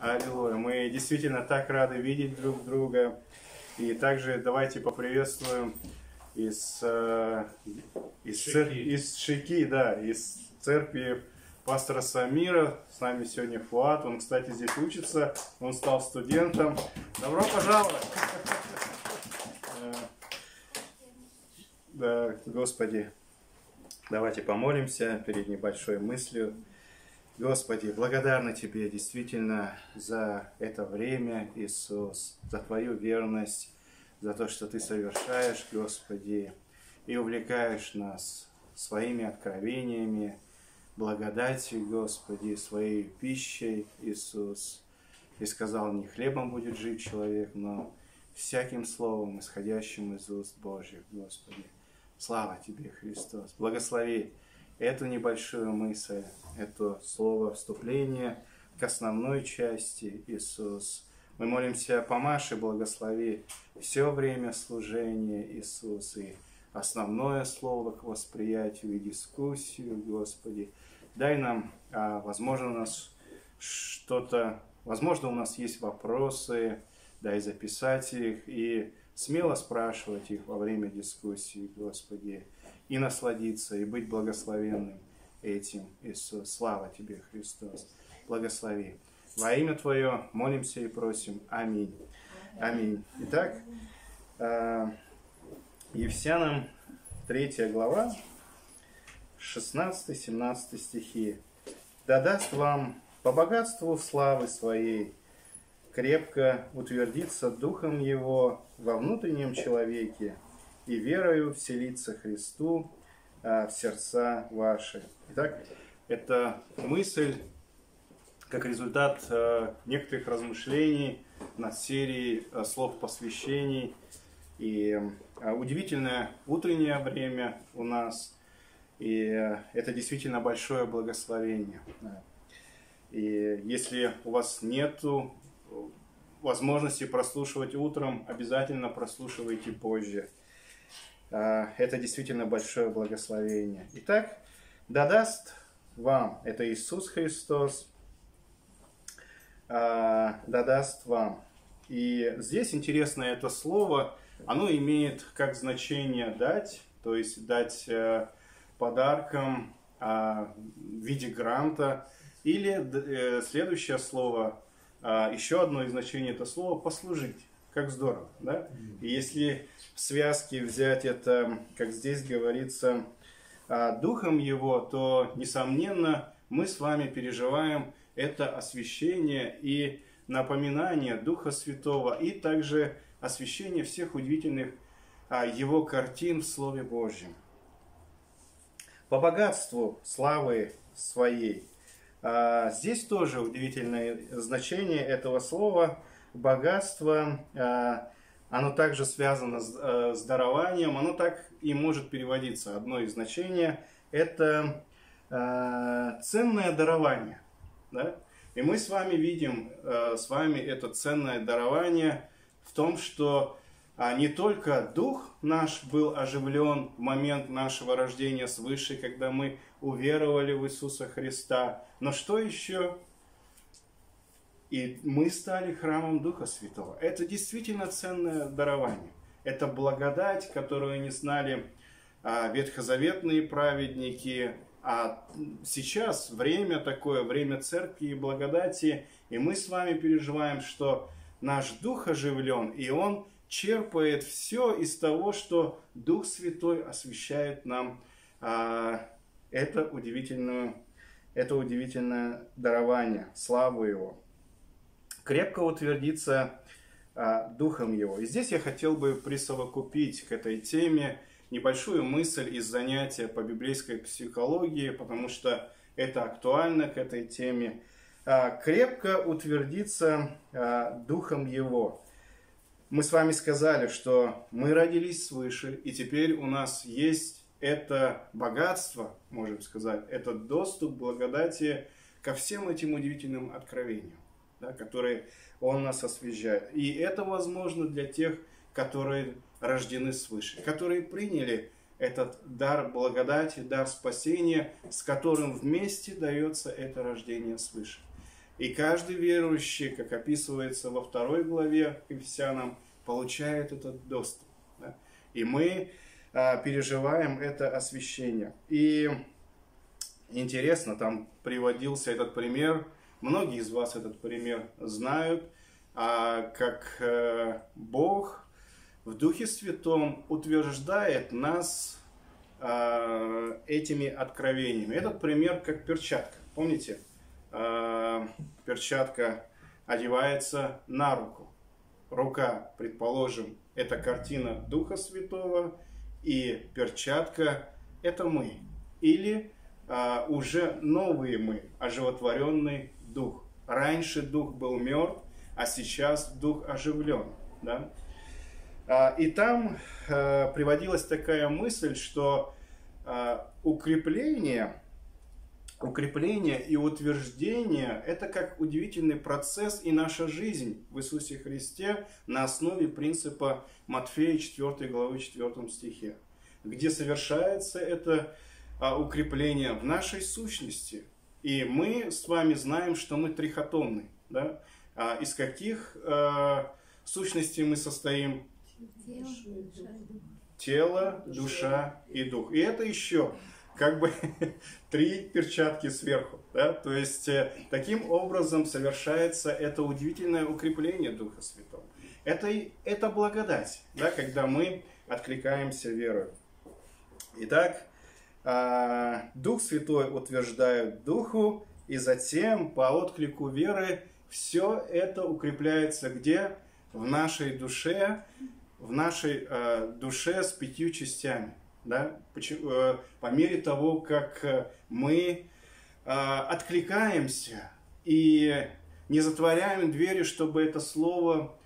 Аллилуйя. Мы действительно так рады видеть друг друга. И также давайте поприветствуем из, э, из, цер... из Шики, да, из церкви пастора Самира. С нами сегодня Фуат. Он, кстати, здесь учится. Он стал студентом. Добро пожаловать! Э, да, Господи, давайте помолимся перед небольшой мыслью. Господи, благодарны Тебе действительно за это время, Иисус, за Твою верность, за то, что Ты совершаешь, Господи, и увлекаешь нас своими откровениями, благодатью, Господи, своей пищей, Иисус. И сказал, не хлебом будет жить человек, но всяким словом, исходящим из уст Божьих, Господи. Слава Тебе, Христос. Благослови эту небольшую мысль, это слово вступления к основной части Иисус. Мы молимся, помаши, благослови все время служения Иисус и основное слово к восприятию и дискуссию, Господи. Дай нам, а, возможно, у нас что-то, возможно, у нас есть вопросы, дай записать их и смело спрашивать их во время дискуссии, Господи и насладиться, и быть благословенным этим, Иисус. Слава Тебе, Христос. Благослови. Во имя Твое молимся и просим. Аминь. Аминь. Итак, э, Евсянам 3 глава, 16-17 стихи. «Да даст вам по богатству славы своей крепко утвердиться духом его во внутреннем человеке, и верою вселиться Христу а, в сердца ваши. Итак, это мысль как результат а, некоторых размышлений над серией а, слов посвящений. И удивительное утреннее время у нас. И это действительно большое благословение. И если у вас нет возможности прослушивать утром, обязательно прослушивайте позже. А, это действительно большое благословение. Итак, да даст вам, это Иисус Христос, а, да даст вам. И здесь интересное это слово, оно имеет как значение дать, то есть дать э, подарком а, в виде гранта, или э, следующее слово, еще одно из значений это слово послужить. Как здорово, да? И если в связке взять это, как здесь говорится, а, духом его, то, несомненно, мы с вами переживаем это освящение и напоминание Духа Святого, и также освящение всех удивительных а, его картин в Слове Божьем. По богатству славы своей. А, здесь тоже удивительное значение этого слова – богатство, а, оно также связано с, э, дарованием, оно так и может переводиться. Одно из значений – это а, ценное дарование. Да? И мы с вами видим, э, с вами это ценное дарование в том, что а, не только дух наш был оживлен в момент нашего рождения свыше, когда мы уверовали в Иисуса Христа, но что еще? И мы стали храмом Духа Святого. Это действительно ценное дарование. Это благодать, которую не знали а, ветхозаветные праведники. А сейчас время такое, время церкви и благодати. И мы с вами переживаем, что наш Дух оживлен, и Он черпает все из того, что Дух Святой освещает нам. А, это удивительное, это удивительное дарование, славу Его крепко утвердиться а, духом его. И здесь я хотел бы присовокупить к этой теме небольшую мысль из занятия по библейской психологии, потому что это актуально к этой теме. А, крепко утвердиться а, духом его. Мы с вами сказали, что мы родились свыше, и теперь у нас есть это богатство, можем сказать, этот доступ благодати ко всем этим удивительным откровениям да, которые Он нас освещает. И это возможно для тех, которые рождены свыше, которые приняли этот дар благодати, дар спасения, с которым вместе дается это рождение свыше. И каждый верующий, как описывается во второй главе Ефесянам, получает этот доступ. Да? И мы а, переживаем это освящение. И интересно, там приводился этот пример. Многие из вас этот пример знают, а, как а, Бог в Духе Святом утверждает нас а, этими откровениями. Этот пример как перчатка. Помните? А, перчатка одевается на руку. Рука, предположим, это картина Духа Святого, и перчатка – это мы. Или а, уже новые мы, оживотворенный Дух. Раньше Дух был мертв, а сейчас Дух оживлен. Да? А, и там а, приводилась такая мысль, что укрепление, укрепление и утверждение – это как удивительный процесс и наша жизнь в Иисусе Христе на основе принципа Матфея 4 главы 4 стихе, где совершается это укрепление в нашей сущности. И мы с вами знаем, что мы трихотомны. Да? Из каких сущностей мы состоим? Тело, душа и дух. И это еще как бы три перчатки сверху. Да? То есть э, таким образом совершается это удивительное укрепление Духа Святого. Это, это благодать, да, когда мы откликаемся верой. Итак, а, Дух Святой утверждает Духу, и затем по отклику веры все это укрепляется где? В нашей душе, в нашей э, душе с пятью частями. Да? Э, по мере того, как мы э, откликаемся и не затворяем двери, чтобы это слово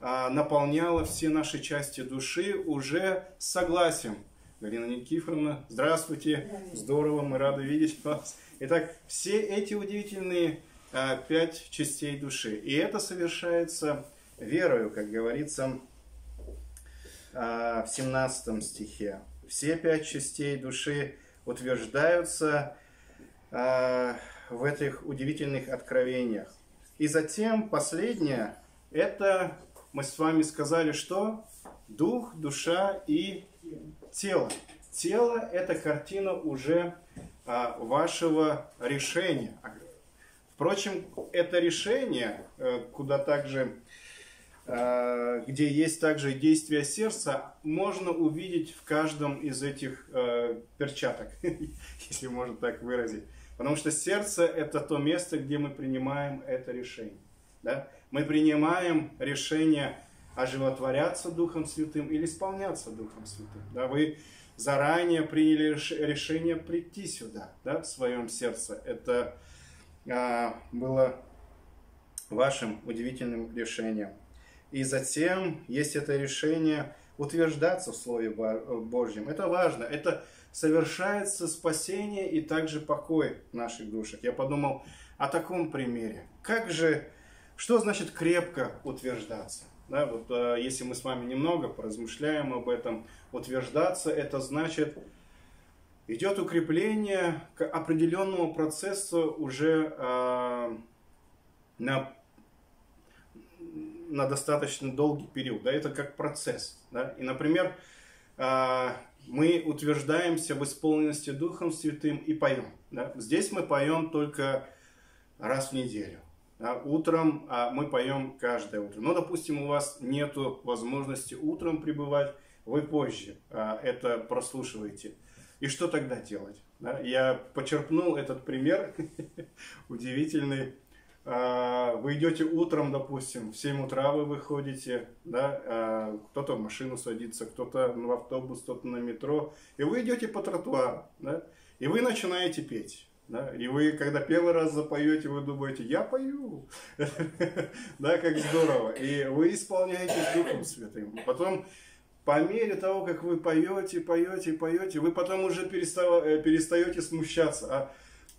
э, наполняло все наши части души уже согласием. Галина Никифоровна, здравствуйте, здорово, мы рады видеть вас. Итак, все эти удивительные э, пять частей души. И это совершается верою, как говорится а, в 17 стихе. Все пять частей души утверждаются а, в этих удивительных откровениях. И затем последнее, это мы с вами сказали, что дух, душа и тело. Тело – это картина уже а, вашего решения. Впрочем, это решение, э, куда также Э, где есть также действие сердца, можно увидеть в каждом из этих э, перчаток, если можно так выразить. Потому что сердце – это то место, где мы принимаем это решение. Да? Мы принимаем решение оживотворяться Духом Святым или исполняться Духом Святым. Да? Вы заранее приняли решение прийти сюда, да, в своем сердце. Это а, было вашим удивительным решением. И затем есть это решение утверждаться в Слове Божьем. Это важно. Это совершается спасение и также покой в наших душах. Я подумал о таком примере. Как же, что значит крепко утверждаться? Да, вот, э, если мы с вами немного поразмышляем об этом, утверждаться это значит идет укрепление к определенному процессу уже э, на на достаточно долгий период. Да, это как процесс. Да? И, например, а, мы утверждаемся в исполненности Духом Святым и поем. Да? Здесь мы поем только раз в неделю. Да? Утром а мы поем каждое утро. Но, допустим, у вас нет возможности утром пребывать, вы позже а, это прослушиваете. И что тогда делать? Я почерпнул этот пример удивительный а, вы идете утром, допустим, в 7 утра вы выходите, да, а, кто-то в машину садится, кто-то в автобус, кто-то на метро, и вы идете по тротуару, да, и вы начинаете петь. Да? И вы, когда первый раз запоете, вы думаете, я пою. да, как здорово. И вы исполняете Духом Святым. Потом, по мере того, как вы поете, поете, поете, вы потом уже э, перестаете смущаться. А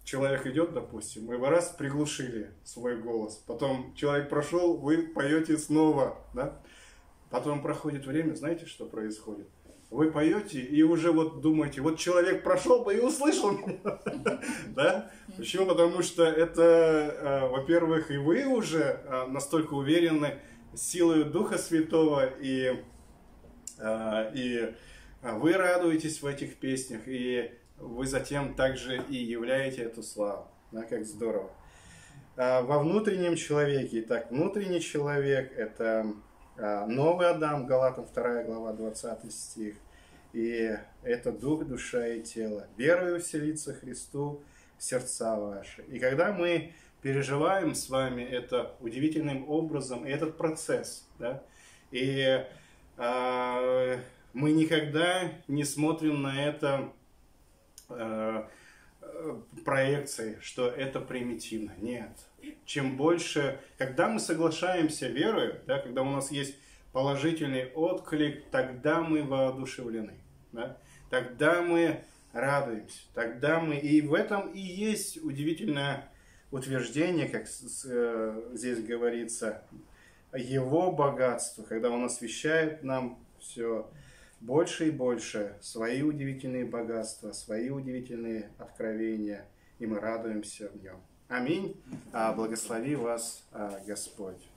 человек идет, допустим, и вы раз приглушили свой голос, потом человек прошел, вы поете снова, да? Потом проходит время, знаете, что происходит? Вы поете и уже вот думаете, вот человек прошел бы и услышал меня. Да? Почему? Потому что это, э, во-первых, и вы уже э, настолько уверены силой Духа Святого, и, э, и вы радуетесь в этих песнях, и вы затем также и являете эту славу. Да, как здорово. Во внутреннем человеке, итак, внутренний человек – это а, новый Адам, Галатам 2 глава 20 стих. И это дух, душа и тело. Верою вселиться Христу в сердца ваши. И когда мы переживаем с вами это удивительным образом, этот процесс, да, и э, мы никогда не смотрим на это э, проекцией, что это примитивно. Нет. Чем больше, когда мы соглашаемся верою, да, когда у нас есть положительный отклик, тогда мы воодушевлены, да, тогда мы радуемся, тогда мы, и в этом и есть удивительное утверждение, как э, здесь говорится, его богатство, когда он освещает нам все больше и больше свои удивительные богатства, свои удивительные откровения, и мы радуемся в нем. Аминь. А, благослови вас а, Господь.